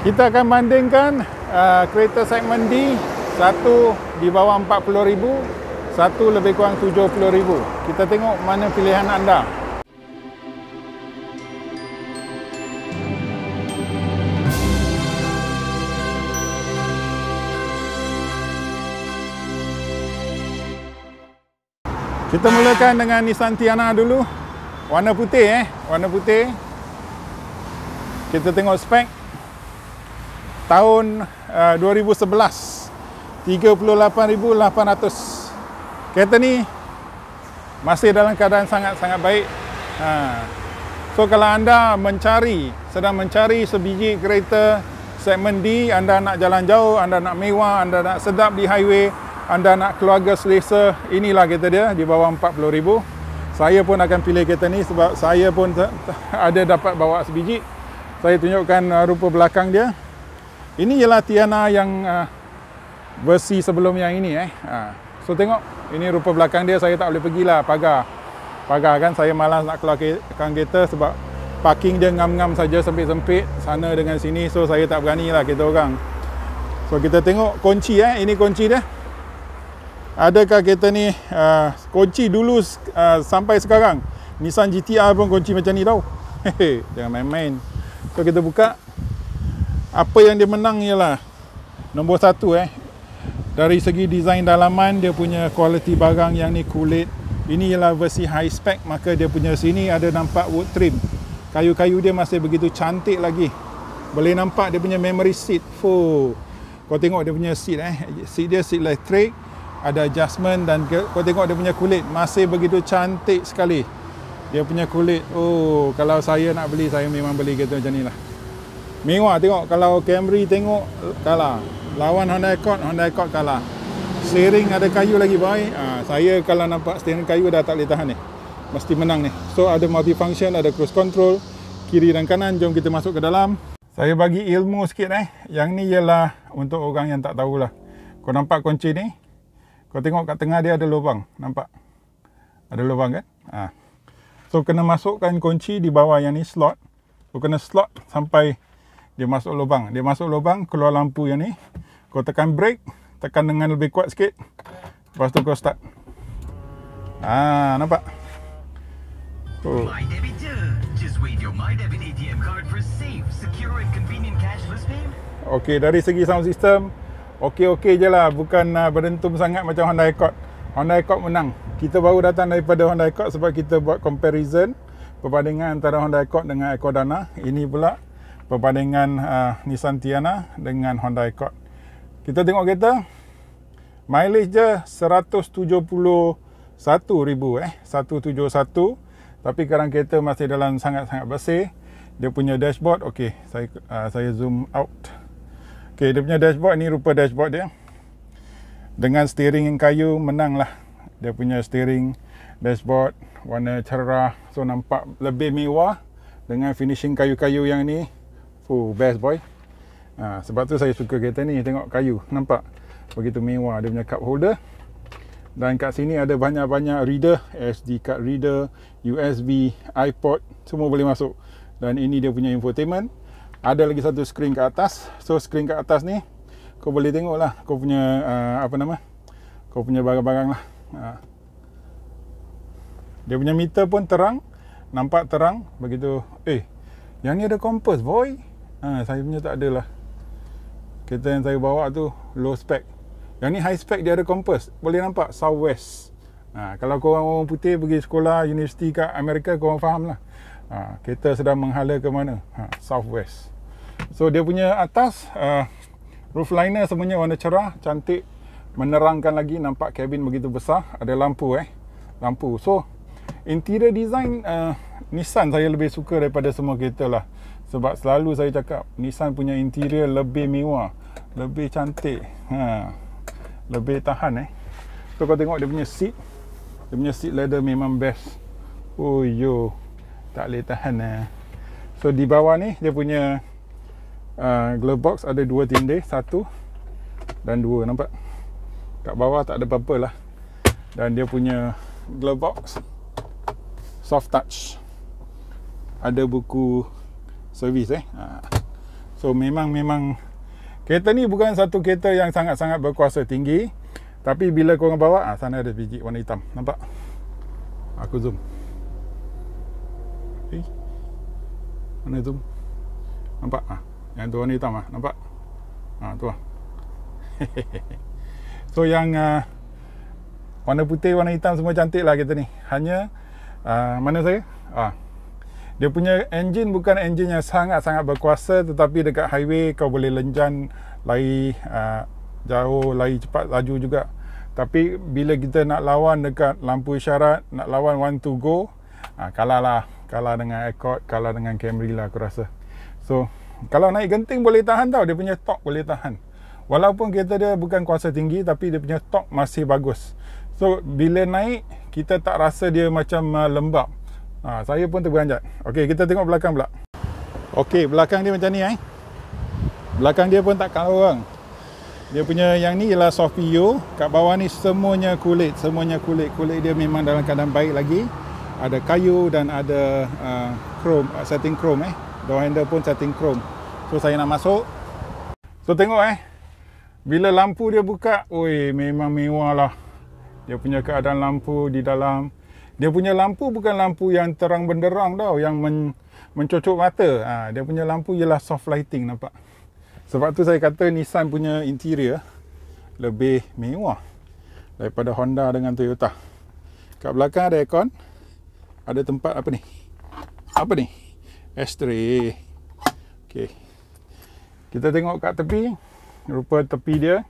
Kita akan bandingkan uh, kereta segmen D satu di bawah 40,000, satu lebih kurang 70,000. Kita tengok mana pilihan anda. Kita mulakan dengan Nissan Tiana dulu. Warna putih eh, warna putih. Kita tengok spek. Tahun uh, 2011. 38,800. Kereta ni masih dalam keadaan sangat-sangat baik. Ha. So kalau anda mencari, sedang mencari sebiji kereta segmen D, anda nak jalan jauh, anda nak mewah, anda nak sedap di highway, anda nak keluarga selesa, inilah kereta dia di bawah 40,000. Saya pun akan pilih kereta ni sebab saya pun ada dapat bawa sebiji. Saya tunjukkan uh, rupa belakang dia. Ini ialah Tiana yang uh, versi sebelum yang ini eh. Ha. So tengok, ini rupa belakang dia saya tak boleh pergilah pagar. Pagar kan saya malas nak keluar kereta sebab parking dia ngam-ngam saja sempit-sempit sana dengan sini so saya tak berani lah kita orang. So kita tengok kunci eh, ini kunci dia adakah kereta ni uh, kunci dulu uh, sampai sekarang Nissan GTR pun kunci macam ni tau jangan main-main so kita buka apa yang dia menang ialah nombor satu eh. Dari segi design dalaman dia punya kualiti barang yang ni kulit. Ini ialah versi high spec maka dia punya sini ada nampak wood trim. Kayu-kayu dia masih begitu cantik lagi. Boleh nampak dia punya memory seat Fuh. kau tengok dia punya seat eh. Seat dia seat electric ada adjustment dan kau tengok dia punya kulit masih begitu cantik sekali. Dia punya kulit oh kalau saya nak beli saya memang beli kereta macam ni lah mewah tengok kalau Camry tengok kalah lawan Honda Accord Honda Accord kalah steering ada kayu lagi boy ha, saya kalau nampak steering kayu dah tak boleh tahan ni mesti menang ni so ada multifunction ada cruise control kiri dan kanan jom kita masuk ke dalam saya bagi ilmu sikit eh yang ni ialah untuk orang yang tak tahulah kau nampak kunci ni kau tengok kat tengah dia ada lubang. Nampak? Ada lubang kan? Ha. So, kena masukkan kunci di bawah yang ni slot. Kau kena slot sampai dia masuk lubang. Dia masuk lubang, keluar lampu yang ni. Kau tekan brake. Tekan dengan lebih kuat sikit. Lepas tu kau start. Ah, nampak? Oh. My Just wave your My Debit ATM card for safe, secure and convenient cashless payment. Okay, dari segi sound system, okey-okey je lah bukan uh, berentum sangat macam Honda Accord Honda Accord menang kita baru datang daripada Honda Accord sebab kita buat comparison perbandingan antara Honda Accord dengan Accordana ini pula perbandingan uh, Nissan Tiana dengan Honda Accord kita tengok kereta mileage je 171 ribu eh 171 tapi sekarang kereta masih dalam sangat-sangat bersih dia punya dashboard okey saya uh, saya zoom out Okay, dia punya dashboard ni rupa dashboard dia. Dengan steering yang kayu menang lah. Dia punya steering dashboard warna cerah. So nampak lebih mewah dengan finishing kayu-kayu yang ni. Fuh, best boy. Ha, sebab tu saya suka kereta ni. Tengok kayu. Nampak? Begitu mewah. Dia punya cup holder. Dan kat sini ada banyak-banyak reader. SD card reader, USB, iPod. Semua boleh masuk. Dan ini dia punya infotainment ada lagi satu screen ke atas so screen ke atas ni kau boleh tengok lah kau punya uh, apa nama kau punya barang-barang lah uh. dia punya meter pun terang nampak terang begitu eh yang ni ada kompas boy uh, saya punya tak ada lah kereta yang saya bawa tu low spec yang ni high spec dia ada kompas boleh nampak southwest uh, kalau kau orang putih pergi sekolah universiti kat Amerika kau orang faham lah Ha, kereta sedang menghala ke mana? Ha, southwest. So dia punya atas uh, roof liner semuanya warna cerah, cantik, menerangkan lagi nampak kabin begitu besar, ada lampu eh. Lampu. So interior design uh, Nissan saya lebih suka daripada semua kereta lah. Sebab selalu saya cakap Nissan punya interior lebih mewah, lebih cantik. Ha. Lebih tahan eh. So kau tengok dia punya seat. Dia punya seat leather memang best. Oh yo tak boleh tahan lah. So di bawah ni dia punya uh, glove box ada dua tindih, satu dan dua nampak. Kat bawah tak ada apa-apa lah. Dan dia punya glove box soft touch. Ada buku servis eh. Ha. So memang memang kereta ni bukan satu kereta yang sangat-sangat berkuasa tinggi. Tapi bila korang bawa, ah, sana ada biji warna hitam. Nampak? Aku zoom. Eh. Mana zoom? Nampak? Ah, yang tu warna hitam ah. Nampak? Ah, tu ah. so yang uh, warna putih, warna hitam semua cantik lah kereta ni. Hanya uh, mana saya? Ah, dia punya engine bukan engine yang sangat-sangat berkuasa tetapi dekat highway kau boleh lenjan lari uh, jauh lari cepat laju juga. Tapi bila kita nak lawan dekat lampu isyarat nak lawan one to go uh, kalah lah. Kalah dengan Accord kalah dengan Camry lah aku rasa. So kalau naik genting boleh tahan tau dia punya torque boleh tahan. Walaupun kereta dia bukan kuasa tinggi tapi dia punya torque masih bagus. So bila naik kita tak rasa dia macam uh, lembab Ha, saya pun terberanjat. Okey, kita tengok belakang pula. Okey, belakang dia macam ni eh. Belakang dia pun tak kalah orang. Dia punya yang ni ialah soft PU. Kat bawah ni semuanya kulit. Semuanya kulit. Kulit dia memang dalam keadaan baik lagi. Ada kayu dan ada uh, chrome, uh, setting chrome eh. Door handle pun setting chrome. So, saya nak masuk. So, tengok eh. Bila lampu dia buka, oi memang mewah lah. Dia punya keadaan lampu di dalam dia punya lampu bukan lampu yang terang benderang tau yang men, mencocok mata. Ha, dia punya lampu ialah soft lighting nampak? Sebab tu saya kata Nissan punya interior lebih mewah daripada Honda dengan Toyota. Kat belakang ada aircon. Ada tempat apa ni? Apa ni? Ashtray. Ok kita tengok kat tepi. Rupa tepi dia.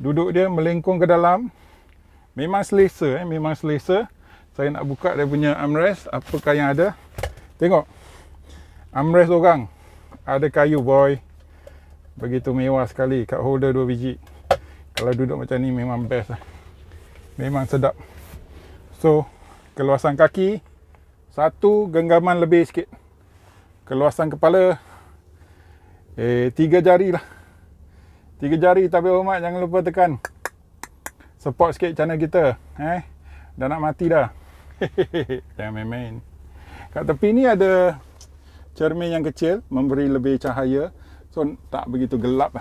Duduk dia melengkung ke dalam. Memang selesa eh. Memang selesa saya nak buka dia punya armrest. Apakah yang ada? Tengok. Armrest orang. Ada kayu boy. Begitu mewah sekali. Kat holder dua biji. Kalau duduk macam ni memang best lah. Memang sedap. So keluasan kaki. Satu genggaman lebih sikit. Keluasan kepala. Eh tiga jari lah. Tiga jari tapi hormat jangan lupa tekan support sikit channel kita eh? Dah nak mati dah Jangan main-main. Kat tepi ni ada cermin yang kecil memberi lebih cahaya. So tak begitu gelap.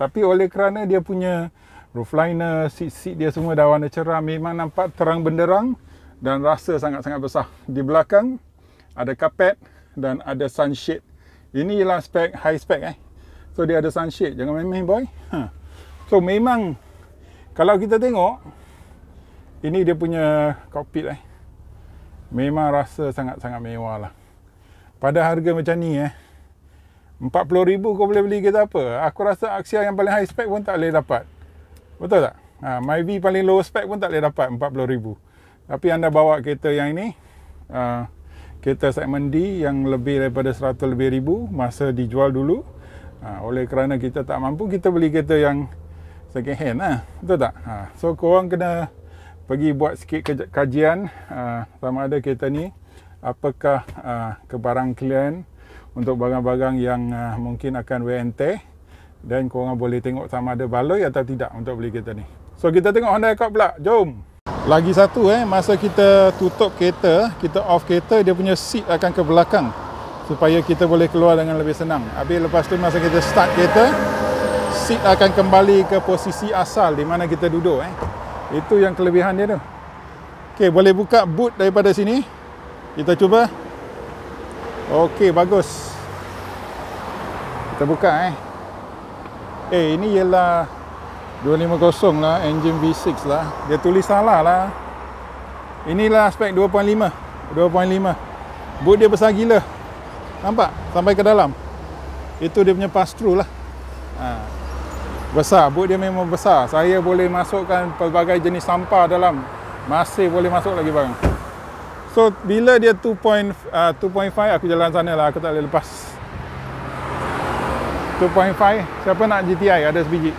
Tapi oleh kerana dia punya roof liner, seat-seat dia semua dah warna cerah. Memang nampak terang benderang dan rasa sangat-sangat besar. Di belakang ada kapet dan ada sunshade. Ini ialah spek high spec eh. So dia ada sunshade. Jangan main-main boy. Ha. So memang kalau kita tengok ini dia punya cockpit eh memang rasa sangat-sangat mewah lah. Pada harga macam ni eh, RM40,000 kau boleh beli kereta apa? Aku rasa Axia yang paling high spec pun tak boleh dapat. Betul tak? Ha, Myvi paling low spec pun tak boleh dapat RM40,000. Tapi anda bawa kereta yang ini, uh, kereta segmen D yang lebih daripada 100 lebih ribu masa dijual dulu. Uh, oleh kerana kita tak mampu, kita beli kereta yang second hand lah. Betul tak? Ha, so korang kena pergi buat sikit kajian uh, sama ada kereta ni apakah uh, kebarang untuk barang-barang yang uh, mungkin akan tear dan korang boleh tengok sama ada baloi atau tidak untuk beli kereta ni. So kita tengok Honda Accord pula. Jom. Lagi satu eh masa kita tutup kereta, kita off kereta dia punya seat akan ke belakang supaya kita boleh keluar dengan lebih senang. Habis lepas tu masa kita start kereta, seat akan kembali ke posisi asal di mana kita duduk eh. Itu yang kelebihan dia tu. Okey, boleh buka boot daripada sini. Kita cuba. Okey, bagus. Kita buka eh. Eh, ini ialah 250 lah, engine V6 lah. Dia tulis salah lah. Inilah spek 2.5. 2.5. Boot dia besar gila. Nampak? Sampai ke dalam. Itu dia punya pass through lah. Ha besar boot dia memang besar. Saya boleh masukkan pelbagai jenis sampah dalam masih boleh masuk lagi bang. So bila dia 2.5 uh, aku jalan sana lah aku tak boleh lepas. 2.5 siapa nak GTI ada sebiji.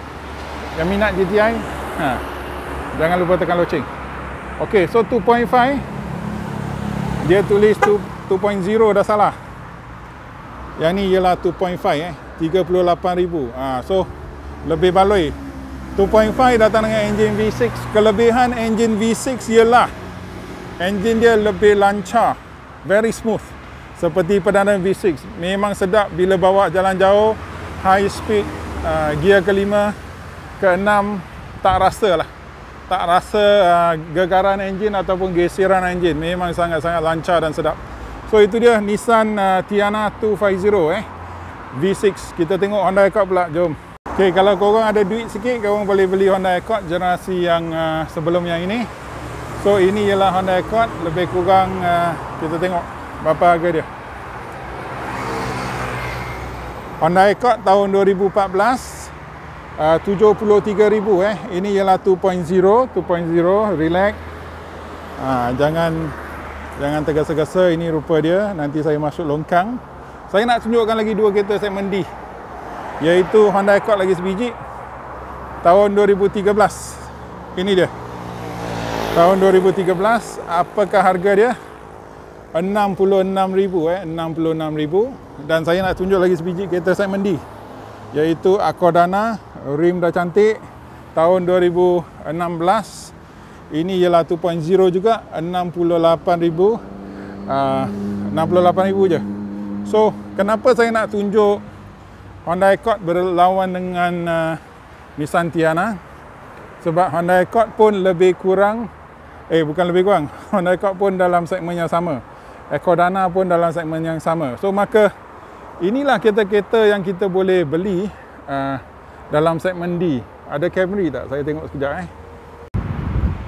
Yang minat GTI ha. jangan lupa tekan loceng. Ok so 2.5 dia tulis 2.0 dah salah. Yang ni ialah 2.5 eh. 38,000 ha. so lebih baloi. 2.5 datang dengan enjin V6 kelebihan enjin V6 ialah enjin dia lebih lancar. Very smooth. Seperti perdana V6 memang sedap bila bawa jalan jauh high speed uh, gear kelima keenam tak rasa lah. Tak rasa uh, gegaran enjin ataupun geseran enjin memang sangat-sangat lancar dan sedap. So itu dia Nissan uh, Tiana 250 eh. V6 kita tengok Honda Accord pula. Jom ok kalau korang ada duit sikit korang boleh beli Honda Accord generasi yang uh, sebelum yang ini so ini ialah Honda Accord lebih kurang uh, kita tengok berapa harga dia Honda Accord tahun 2014 uh, 73,000 eh. Ini ialah 2.0, 2.0 relax. Uh, jangan jangan tergesa-gesa ini rupa dia. Nanti saya masuk longkang. Saya nak tunjukkan lagi dua kereta segmen D. Iaitu Honda Accord lagi sebiji. Tahun 2013. Ini dia. Tahun 2013, apakah harga dia? 66,000 eh, 66,000 dan saya nak tunjuk lagi sebiji kereta segmen D iaitu Akordana rim dah cantik tahun 2016 ini ialah 2.0 juga 68,000 uh, 68,000 je so kenapa saya nak tunjuk Honda Accord berlawan dengan uh, Nissan Tiana sebab Honda Accord pun lebih kurang eh bukan lebih kurang Honda Accord pun dalam segmen yang sama Accordana pun dalam segmen yang sama so maka inilah kereta-kereta yang kita boleh beli uh, dalam segmen D. Ada Camry tak? Saya tengok sekejap eh.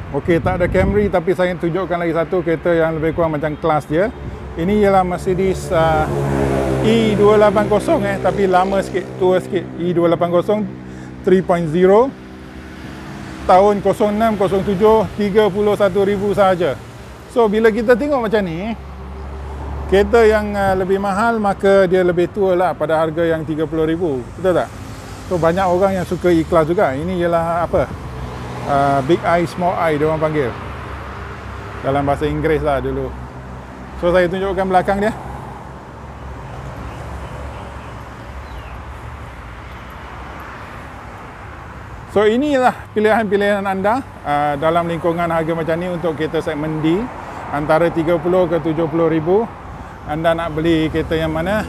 Okey, tak ada Camry tapi saya tunjukkan lagi satu kereta yang lebih kurang macam kelas dia. Ini ialah Mercedes uh, E280 eh tapi lama sikit, tua sikit. E280 3.0 tahun 06 07 31,000 sahaja. So bila kita tengok macam ni, kereta yang uh, lebih mahal maka dia lebih tua lah pada harga yang 30,000 betul tak? so banyak orang yang suka ikhlas juga ini ialah apa? Uh, big eye small eye dia orang panggil dalam bahasa Inggeris lah dulu so saya tunjukkan belakang dia So inilah pilihan-pilihan anda uh, dalam lingkungan harga macam ni untuk kereta segmen D. Antara 30 ke 70 ribu anda nak beli kereta yang mana?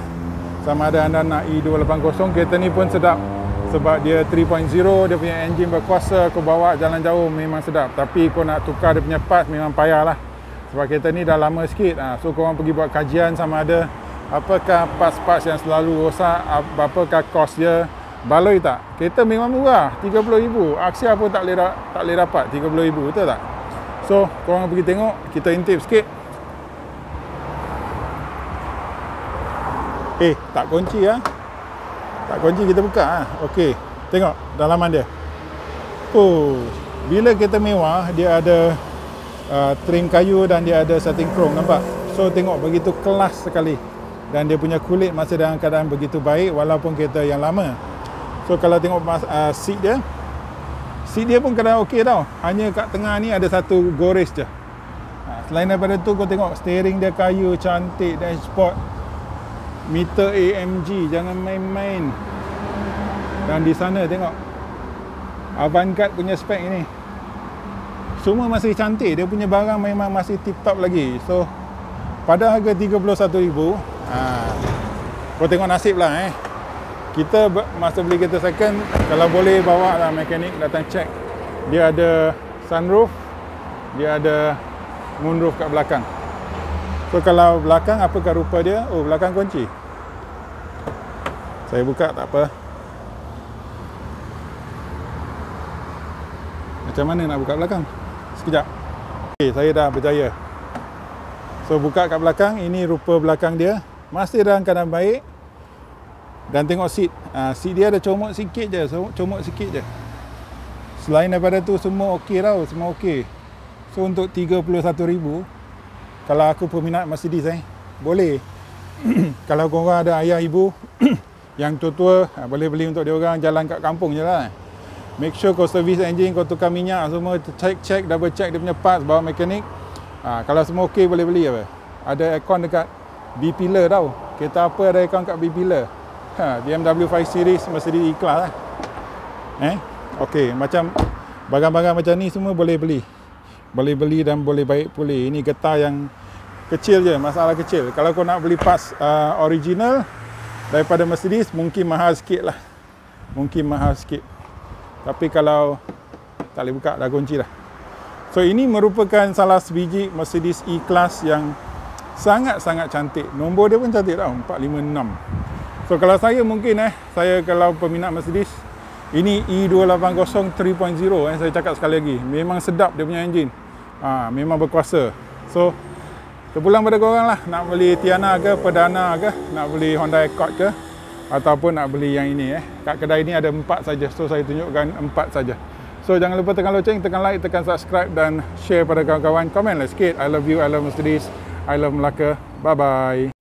Sama ada anda nak E280 kereta ni pun sedap. Sebab dia 3.0 dia punya enjin berkuasa kau bawa jalan jauh memang sedap. Tapi kau nak tukar dia punya parts memang payah lah. Sebab kereta ni dah lama sikit. Ha. so korang pergi buat kajian sama ada apakah parts-parts yang selalu rosak apakah kos dia baloi tak kereta memang murah 30,000 Axia pun tak boleh, tak boleh dapat 30,000 betul tak so korang pergi tengok kita intip sikit Eh, tak kunci ah. Tak kunci kita buka ah. Okey. Tengok dalaman dia. Oh, bila kereta mewah dia ada uh, trim kayu dan dia ada setting chrome nampak. So tengok begitu kelas sekali. Dan dia punya kulit masih dalam keadaan begitu baik walaupun kereta yang lama. So kalau tengok uh, seat dia Seat dia pun keadaan okey tau. Hanya kat tengah ni ada satu gores je. Ha, selain daripada tu kau tengok steering dia kayu cantik dashboard meter AMG jangan main-main. Dan di sana tengok Avantgarde punya spek ini. Semua masih cantik. Dia punya barang memang masih tip top lagi. So pada harga 31,000 ha, kau tengok nasib lah eh kita masa beli kereta second kalau boleh bawa lah mekanik datang check. Dia ada sunroof dia ada moonroof kat belakang. So kalau belakang apakah rupa dia? Oh belakang kunci. Saya buka tak apa. Macam mana nak buka belakang? Sekejap. Ok saya dah berjaya. So buka kat belakang. Ini rupa belakang dia. Masih dalam keadaan baik dan tengok seat ha, seat dia ada comot sikit je comot sikit je. Selain daripada tu semua ok tau semua ok so untuk 31,000 kalau aku peminat Mercedes eh boleh. Kalau korang ada ayah ibu yang tua-tua ha, boleh beli untuk dia orang jalan kat kampung je lah. Make sure kau service engine kau tukar minyak semua check check double check dia punya parts bawa mekanik. Ha, kalau semua ok boleh beli apa? Ada aircon dekat B pillar tau. Kereta apa ada aircon kat B pillar ha, BMW 5 Series Mercedes E-Class lah. Eh? Ok macam barang-barang macam ni semua boleh beli. Boleh beli dan boleh baik pulih. Ini getah yang kecil je masalah kecil. Kalau kau nak beli parts uh, original daripada Mercedes mungkin mahal sikit lah. Mungkin mahal sikit. Tapi kalau tak boleh buka dah kunci dah. So ini merupakan salah sebiji Mercedes E-Class yang sangat-sangat cantik. Nombor dia pun cantik tau 456 so kalau saya mungkin eh saya kalau peminat Mercedes ini E280 3.0 eh saya cakap sekali lagi. Memang sedap dia punya enjin. Ha, memang berkuasa. So terpulang pada korang lah nak beli Tiana ke Perdana ke, nak beli Honda Accord ke ataupun nak beli yang ini eh. Kat kedai ni ada empat saja. So saya tunjukkan empat saja. So jangan lupa tekan loceng, tekan like, tekan subscribe dan share pada kawan-kawan. Komen lah sikit. I love you, I love Mercedes, I love Melaka. Bye bye.